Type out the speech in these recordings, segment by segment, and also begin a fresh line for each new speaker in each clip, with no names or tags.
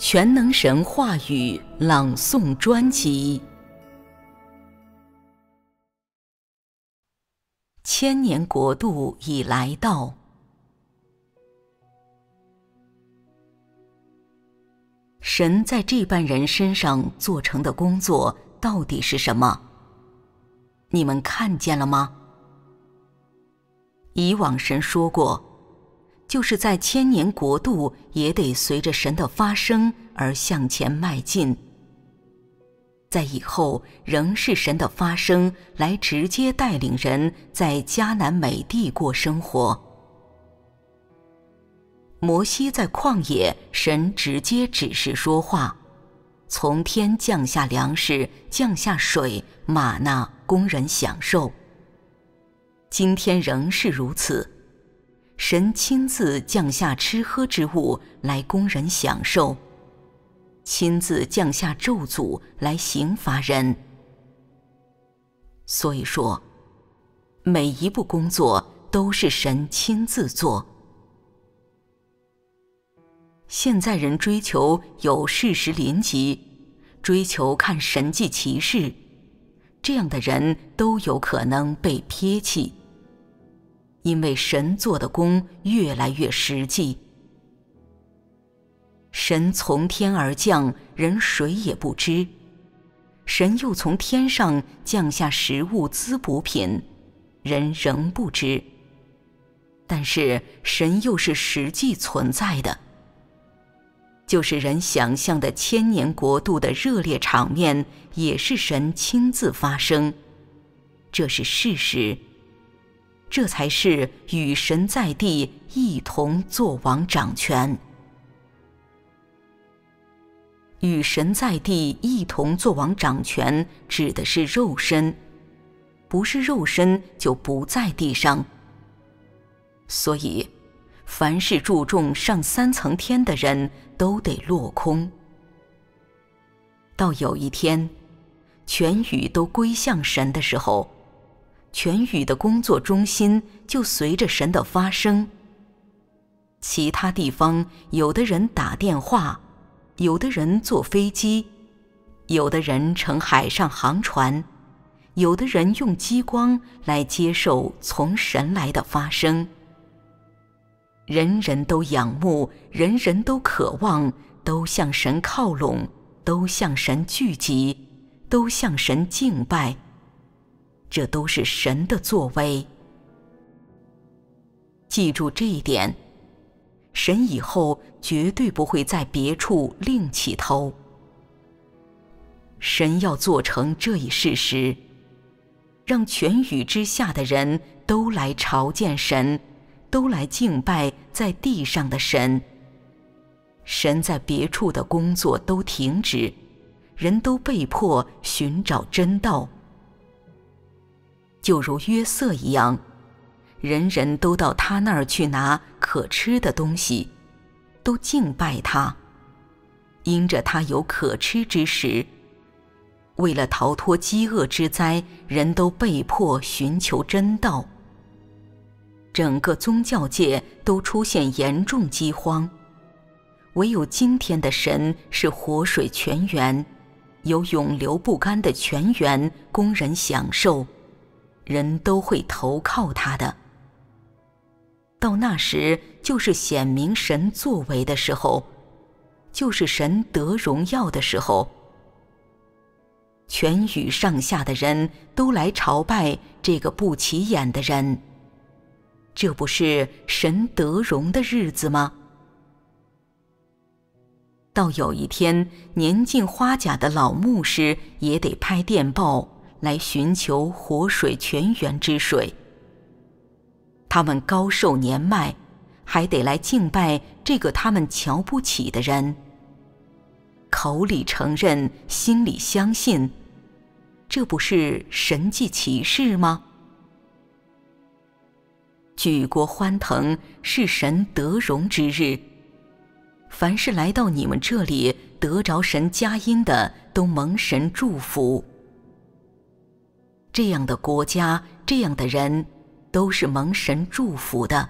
全能神话语朗诵专辑。千年国度已来到，神在这般人身上做成的工作到底是什么？你们看见了吗？以往神说过。就是在千年国度，也得随着神的发生而向前迈进。在以后，仍是神的发生来直接带领人在迦南美地过生活。摩西在旷野，神直接指示说话，从天降下粮食，降下水，玛纳供人享受。今天仍是如此。神亲自降下吃喝之物来供人享受，亲自降下咒诅来刑罚人。所以说，每一步工作都是神亲自做。现在人追求有事实临及，追求看神迹奇事，这样的人都有可能被撇弃。因为神做的工越来越实际，神从天而降，人谁也不知；神又从天上降下食物滋补品，人仍不知。但是神又是实际存在的，就是人想象的千年国度的热烈场面，也是神亲自发生，这是事实。这才是与神在地一同作王掌权。与神在地一同作王掌权，指的是肉身，不是肉身就不在地上。所以，凡是注重上三层天的人都得落空。到有一天，全宇都归向神的时候。全宇的工作中心就随着神的发生。其他地方，有的人打电话，有的人坐飞机，有的人乘海上航船，有的人用激光来接受从神来的发生。人人都仰慕，人人都渴望，都向神靠拢，都向神聚集，都向神敬拜。这都是神的作为。记住这一点，神以后绝对不会在别处另起头。神要做成这一事实，让全宇之下的人都来朝见神，都来敬拜在地上的神。神在别处的工作都停止，人都被迫寻找真道。就如约瑟一样，人人都到他那儿去拿可吃的东西，都敬拜他，因着他有可吃之食。为了逃脱饥饿之灾，人都被迫寻求真道。整个宗教界都出现严重饥荒，唯有今天的神是活水泉源，有永流不干的泉源供人享受。人都会投靠他的。到那时，就是显明神作为的时候，就是神得荣耀的时候。全宇上下的人都来朝拜这个不起眼的人，这不是神得荣的日子吗？到有一天，年近花甲的老牧师也得拍电报。来寻求活水泉源之水。他们高寿年迈，还得来敬拜这个他们瞧不起的人。口里承认，心里相信，这不是神迹奇事吗？举国欢腾，是神得荣之日。凡是来到你们这里得着神佳音的，都蒙神祝福。这样的国家，这样的人，都是蒙神祝福的，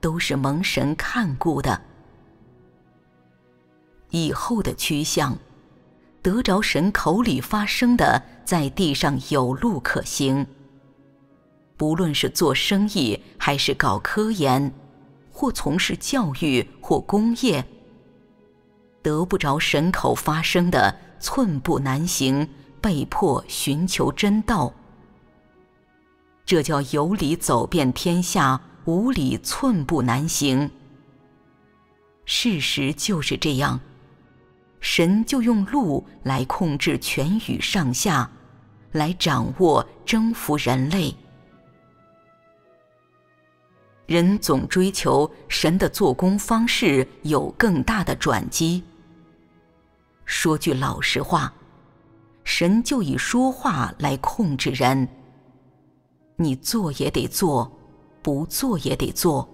都是蒙神看顾的。以后的趋向，得着神口里发声的，在地上有路可行。不论是做生意，还是搞科研，或从事教育或工业，得不着神口发声的，寸步难行，被迫寻求真道。这叫有理走遍天下，无理寸步难行。事实就是这样，神就用路来控制全宇上下，来掌握征服人类。人总追求神的做工方式有更大的转机。说句老实话，神就以说话来控制人。你做也得做，不做也得做，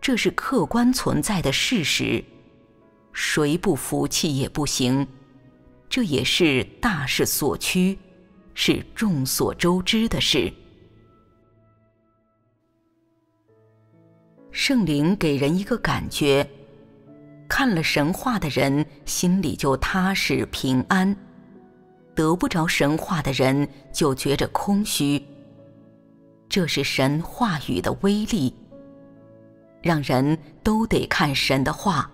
这是客观存在的事实。谁不服气也不行，这也是大势所趋，是众所周知的事。圣灵给人一个感觉，看了神话的人心里就踏实平安；得不着神话的人就觉着空虚。这是神话语的威力，让人都得看神的话，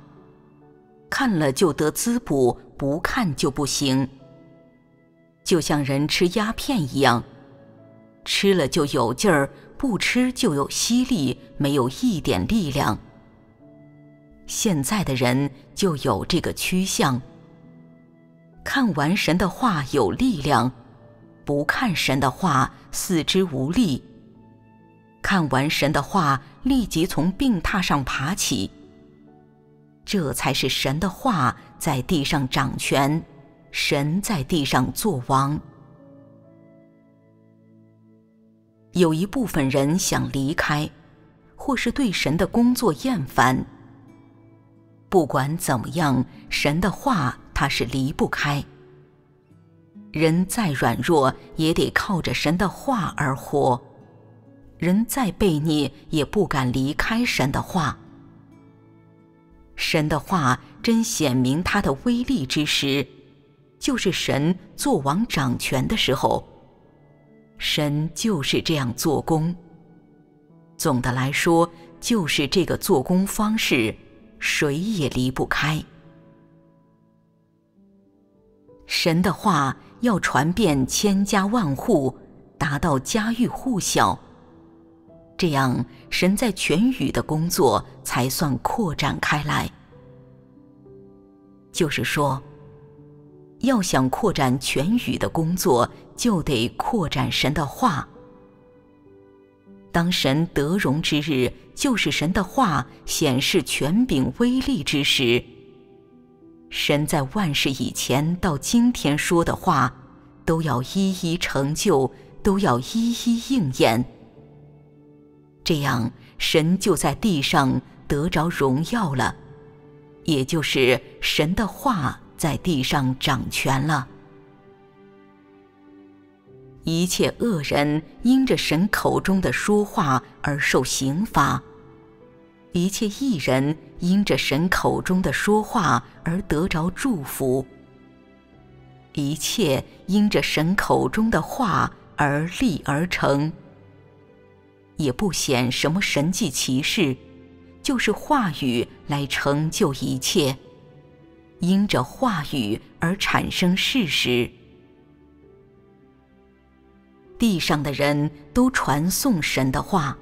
看了就得滋补，不看就不行。就像人吃鸦片一样，吃了就有劲儿。不吃就有吸力，没有一点力量。现在的人就有这个趋向：看完神的话有力量，不看神的话四肢无力；看完神的话立即从病榻上爬起。这才是神的话在地上掌权，神在地上作王。有一部分人想离开，或是对神的工作厌烦。不管怎么样，神的话他是离不开。人再软弱，也得靠着神的话而活；人再悖逆，也不敢离开神的话。神的话真显明他的威力之时，就是神做王掌权的时候。神就是这样做工。总的来说，就是这个做工方式，谁也离不开。神的话要传遍千家万户，达到家喻户晓，这样神在全宇的工作才算扩展开来。就是说。要想扩展全宇的工作，就得扩展神的话。当神得荣之日，就是神的话显示权柄威力之时。神在万事以前到今天说的话，都要一一成就，都要一一应验。这样，神就在地上得着荣耀了，也就是神的话。在地上掌权了，一切恶人因着神口中的说话而受刑罚；一切义人因着神口中的说话而得着祝福；一切因着神口中的话而立而成，也不显什么神迹奇事，就是话语来成就一切。因着话语而产生事实，地上的人都传颂神的话，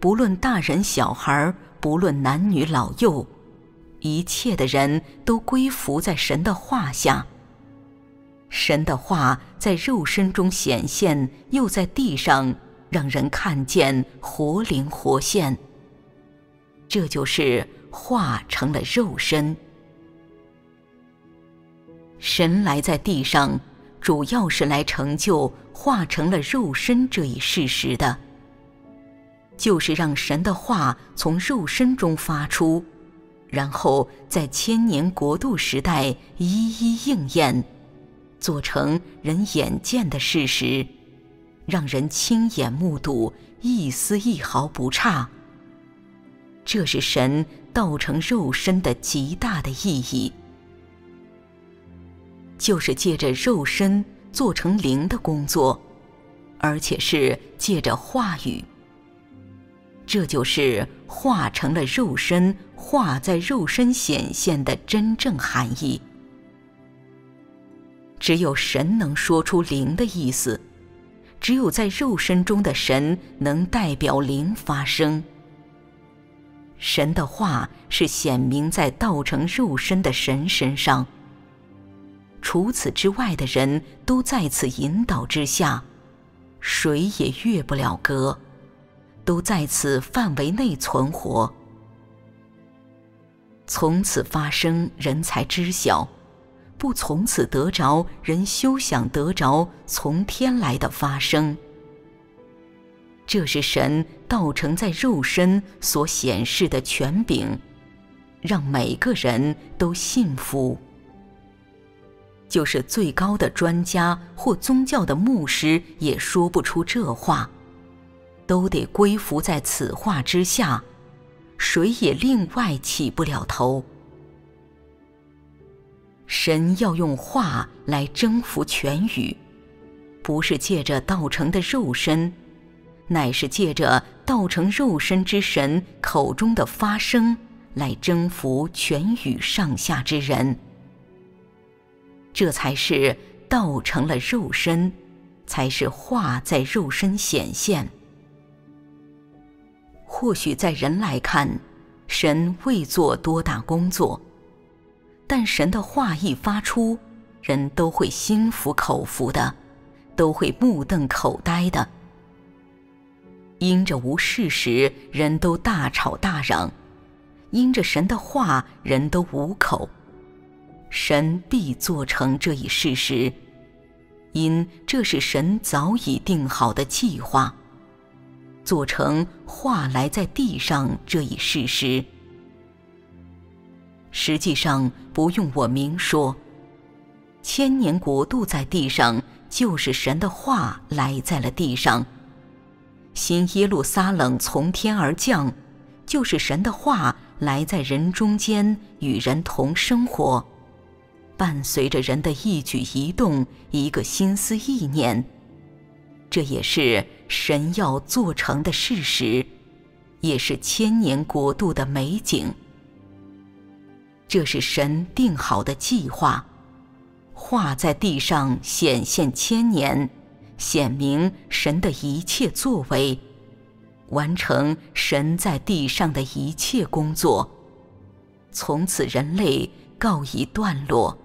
不论大人小孩，不论男女老幼，一切的人都归服在神的话下。神的话在肉身中显现，又在地上让人看见活灵活现。这就是化成了肉身。神来在地上，主要是来成就化成了肉身这一事实的，就是让神的话从肉身中发出，然后在千年国度时代一一应验，做成人眼见的事实，让人亲眼目睹，一丝一毫不差。这是神道成肉身的极大的意义。就是借着肉身做成灵的工作，而且是借着话语。这就是化成了肉身，化在肉身显现的真正含义。只有神能说出灵的意思，只有在肉身中的神能代表灵发声。神的话是显明在道成肉身的神身上。除此之外的人都在此引导之下，谁也越不了格，都在此范围内存活。从此发生，人才知晓；不从此得着，人休想得着从天来的发生。这是神道成在肉身所显示的权柄，让每个人都信服。就是最高的专家或宗教的牧师也说不出这话，都得归服在此话之下，谁也另外起不了头。神要用话来征服全宇，不是借着道成的肉身。乃是借着道成肉身之神口中的发声，来征服全宇上下之人。这才是道成了肉身，才是化在肉身显现。或许在人来看，神未做多大工作，但神的话一发出，人都会心服口服的，都会目瞪口呆的。因着无事时，人都大吵大嚷；因着神的话，人都无口。神必做成这一事实，因这是神早已定好的计划。做成话来在地上这一事实，实际上不用我明说，千年国度在地上，就是神的话来在了地上。新耶路撒冷从天而降，就是神的话来在人中间，与人同生活，伴随着人的一举一动，一个心思意念。这也是神要做成的事实，也是千年国度的美景。这是神定好的计划，画在地上显现千年。显明神的一切作为，完成神在地上的一切工作，从此人类告一段落。